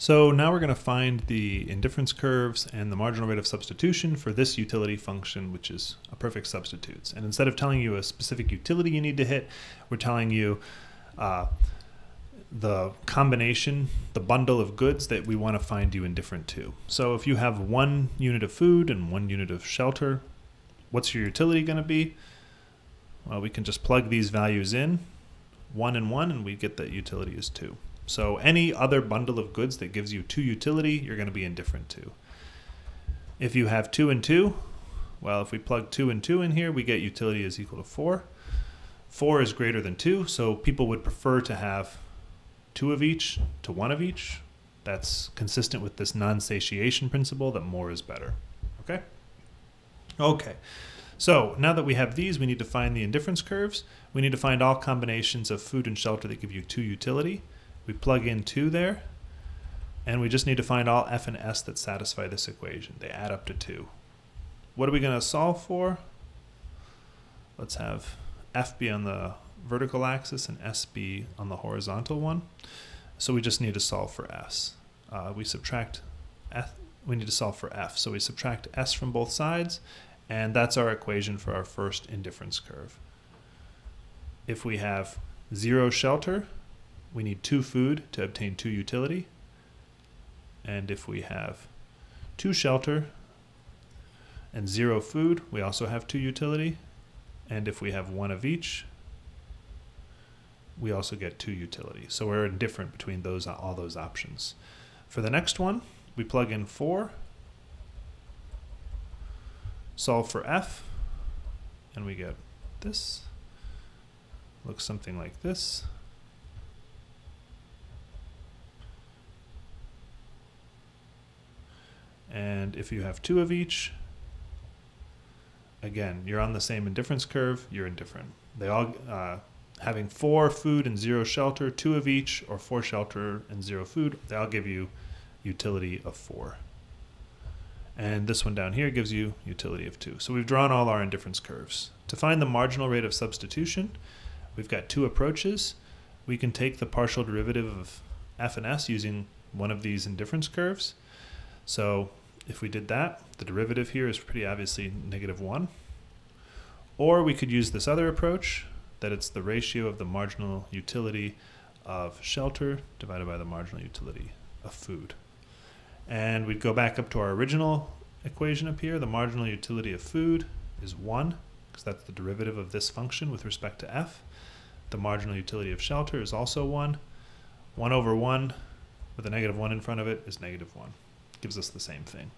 So now we're going to find the indifference curves and the marginal rate of substitution for this utility function, which is a perfect substitutes. And instead of telling you a specific utility you need to hit, we're telling you uh, the combination, the bundle of goods that we want to find you indifferent to. So if you have one unit of food and one unit of shelter, what's your utility going to be? Well, we can just plug these values in, one and one, and we get that utility is two. So any other bundle of goods that gives you two utility, you're going to be indifferent to. If you have two and two, well, if we plug two and two in here, we get utility is equal to four. Four is greater than two, so people would prefer to have two of each to one of each. That's consistent with this non-satiation principle that more is better. Okay? Okay. So now that we have these, we need to find the indifference curves. We need to find all combinations of food and shelter that give you two utility. We plug in 2 there, and we just need to find all f and s that satisfy this equation. They add up to 2. What are we going to solve for? Let's have f be on the vertical axis and s be on the horizontal one. So we just need to solve for s. Uh, we subtract f, we need to solve for f. So we subtract s from both sides, and that's our equation for our first indifference curve. If we have zero shelter, we need two food to obtain two utility. And if we have two shelter and zero food, we also have two utility. And if we have one of each, we also get two utility. So we're indifferent between those all those options. For the next one, we plug in 4, solve for f, and we get this. Looks something like this. And if you have two of each, again, you're on the same indifference curve, you're indifferent. They all, uh, having four food and zero shelter, two of each, or four shelter and zero food, they all give you utility of four. And this one down here gives you utility of two. So we've drawn all our indifference curves. To find the marginal rate of substitution, we've got two approaches. We can take the partial derivative of f and s using one of these indifference curves. So if we did that, the derivative here is pretty obviously negative 1. Or we could use this other approach, that it's the ratio of the marginal utility of shelter divided by the marginal utility of food. And we'd go back up to our original equation up here. The marginal utility of food is 1, because that's the derivative of this function with respect to f. The marginal utility of shelter is also 1. 1 over 1 with a negative 1 in front of it is negative 1 gives us the same thing.